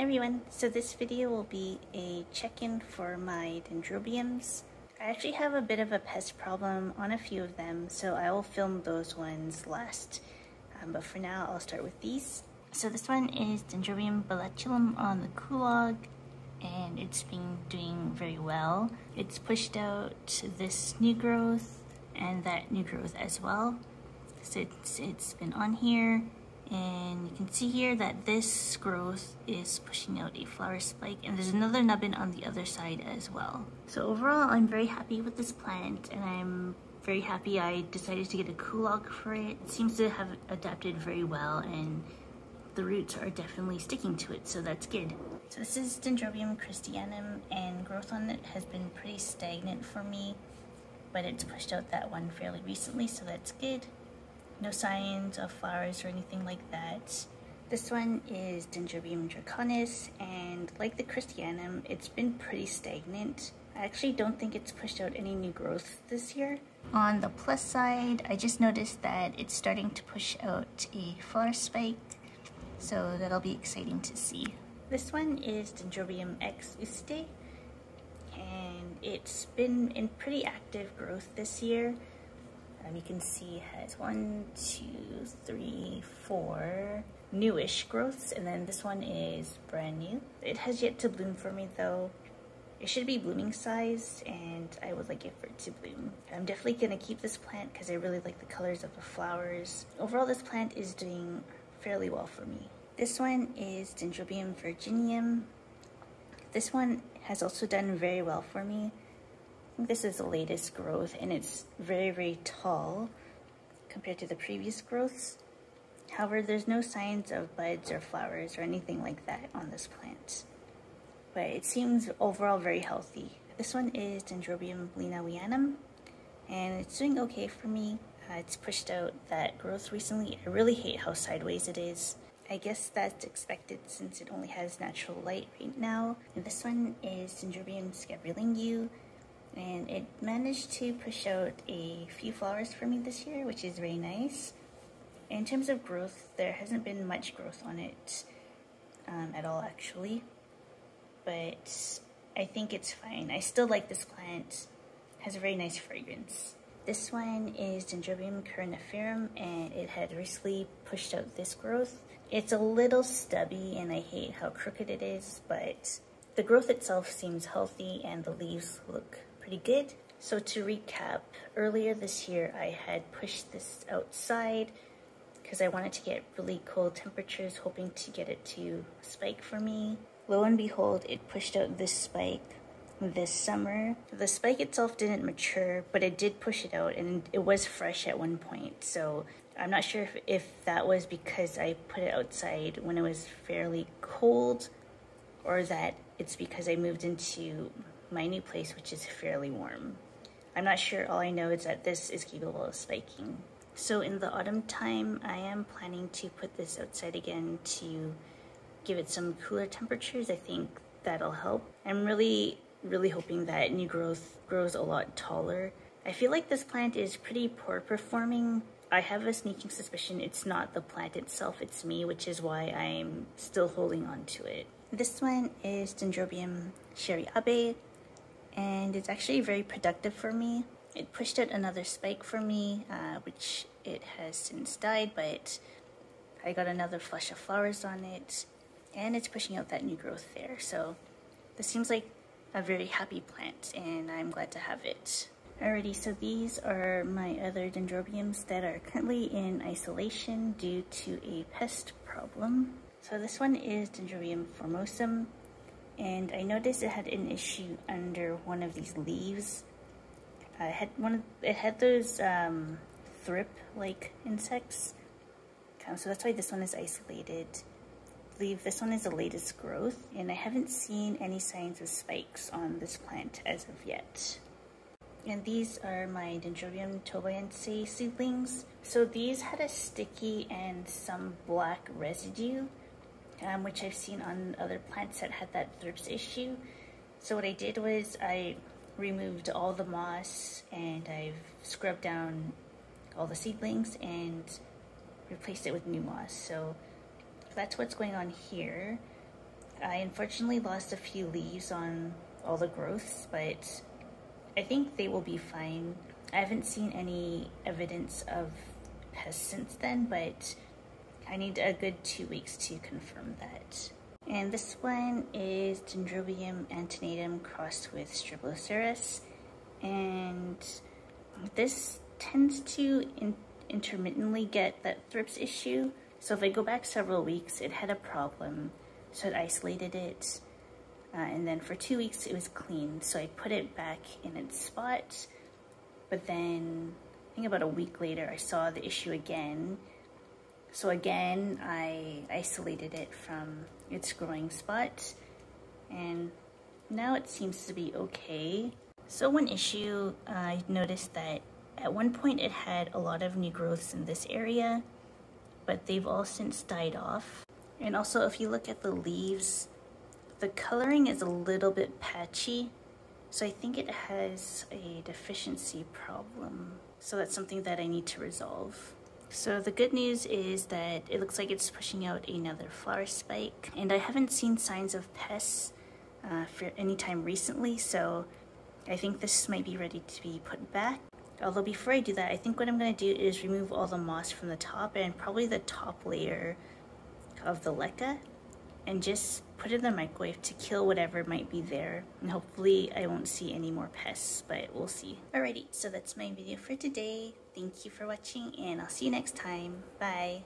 Everyone, so this video will be a check-in for my dendrobiums. I actually have a bit of a pest problem on a few of them, so I will film those ones last. Um, but for now, I'll start with these. So this one is Dendrobium bellatulum on the Kulog, and it's been doing very well. It's pushed out this new growth and that new growth as well. It's, it's been on here and you can see here that this growth is pushing out a flower spike and there's another nubbin on the other side as well. So overall, I'm very happy with this plant and I'm very happy I decided to get a kulog for it. It seems to have adapted very well and the roots are definitely sticking to it, so that's good. So this is Dendrobium christyanum and growth on it has been pretty stagnant for me, but it's pushed out that one fairly recently, so that's good no signs of flowers or anything like that. This one is Dendrobium draconis, and like the Christyanum, it's been pretty stagnant. I actually don't think it's pushed out any new growth this year. On the plus side, I just noticed that it's starting to push out a flower spike, so that'll be exciting to see. This one is Dendrobium x usitae, and it's been in pretty active growth this year. Um, you can see it has one, two, three, four newish growths, and then this one is brand new. It has yet to bloom for me though. It should be blooming size, and I would like it for it to bloom. I'm definitely gonna keep this plant because I really like the colors of the flowers. Overall, this plant is doing fairly well for me. This one is Dendrobium virgineum. This one has also done very well for me this is the latest growth and it's very, very tall compared to the previous growths. However, there's no signs of buds or flowers or anything like that on this plant. But it seems overall very healthy. This one is Dendrobium linawianum and it's doing okay for me. Uh, it's pushed out that growth recently. I really hate how sideways it is. I guess that's expected since it only has natural light right now. And this one is Dendrobium scabrilingue and it managed to push out a few flowers for me this year, which is very nice. In terms of growth, there hasn't been much growth on it um, at all, actually, but I think it's fine. I still like this plant. It has a very nice fragrance. This one is Dendrobium cariniferum, and it had recently pushed out this growth. It's a little stubby, and I hate how crooked it is, but the growth itself seems healthy, and the leaves look pretty good. So to recap, earlier this year I had pushed this outside because I wanted to get really cold temperatures, hoping to get it to spike for me. Lo and behold, it pushed out this spike this summer. The spike itself didn't mature, but it did push it out and it was fresh at one point. So I'm not sure if, if that was because I put it outside when it was fairly cold or that it's because I moved into my new place, which is fairly warm. I'm not sure, all I know is that this is capable of spiking. So in the autumn time, I am planning to put this outside again to give it some cooler temperatures. I think that'll help. I'm really, really hoping that new growth grows a lot taller. I feel like this plant is pretty poor performing. I have a sneaking suspicion it's not the plant itself, it's me, which is why I'm still holding on to it. This one is Dendrobium Sherry Abe and it's actually very productive for me. It pushed out another spike for me, uh, which it has since died, but I got another flush of flowers on it, and it's pushing out that new growth there. So this seems like a very happy plant, and I'm glad to have it. Alrighty, so these are my other dendrobiums that are currently in isolation due to a pest problem. So this one is Dendrobium formosum and I noticed it had an issue under one of these leaves. Uh, it had one. Of, it had those um, thrip-like insects, um, so that's why this one is isolated. I believe this one is the latest growth, and I haven't seen any signs of spikes on this plant as of yet. And these are my Dendrobium tobaense seedlings. So these had a sticky and some black residue um, which I've seen on other plants that had that thrips issue. So what I did was I removed all the moss and I've scrubbed down all the seedlings and replaced it with new moss. So that's what's going on here. I unfortunately lost a few leaves on all the growths, but I think they will be fine. I haven't seen any evidence of pests since then, but I need a good two weeks to confirm that. And this one is Dendrobium antennatum crossed with Strebloceras. And this tends to in intermittently get that thrips issue. So if I go back several weeks, it had a problem. So it isolated it. Uh, and then for two weeks it was clean. So I put it back in its spot. But then I think about a week later, I saw the issue again. So again, I isolated it from its growing spot. And now it seems to be okay. So one issue, uh, I noticed that at one point it had a lot of new growths in this area, but they've all since died off. And also if you look at the leaves, the coloring is a little bit patchy. So I think it has a deficiency problem. So that's something that I need to resolve. So the good news is that it looks like it's pushing out another flower spike and I haven't seen signs of pests uh, for any time recently so I think this might be ready to be put back. Although before I do that, I think what I'm going to do is remove all the moss from the top and probably the top layer of the leca and just put it in the microwave to kill whatever might be there. And hopefully I won't see any more pests, but we'll see. Alrighty, so that's my video for today. Thank you for watching and I'll see you next time. Bye.